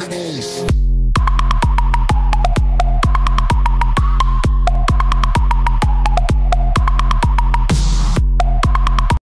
Peace.